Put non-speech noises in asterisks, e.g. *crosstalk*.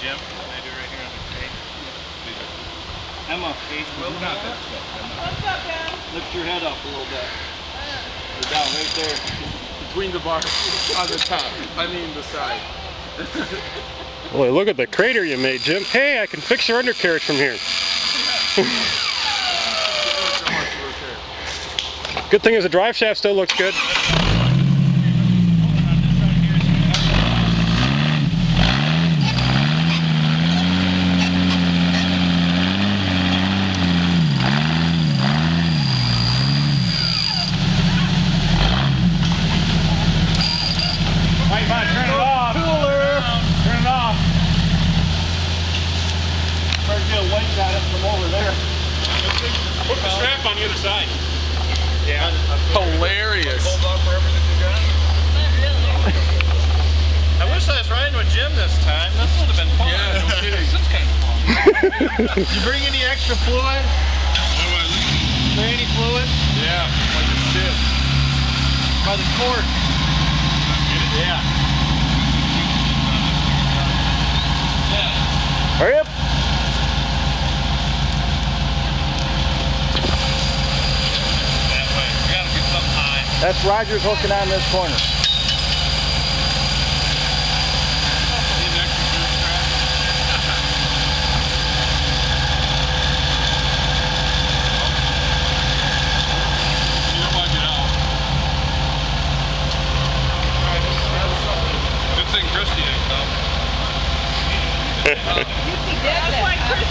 Jim. Can I do it right here on the page? Emma, Well, not that stuff. What's up, Ben? lift your head up a little bit. Uh. Or down, right there. Between the bars on the top. I mean the side. *laughs* Boy, look at the crater you made, Jim. Hey, I can fix your undercarriage from here. *laughs* Good thing is the drive shaft still looks good. Light from over there. Put the strap on the other side. Yeah. Hilarious. Hold on for everything you got? I wish I was riding with Jim this time. This would have been fun. Yeah, no kidding. This is kind of fun. Did *laughs* you bring any extra fluid? Any fluid? Yeah, like a ship. By the cork. Yeah. Hurry up. That's Rogers hooking on this corner. Need an extra gear strap? You don't want to get out. Good thing Christy didn't come. *laughs* That's why Chris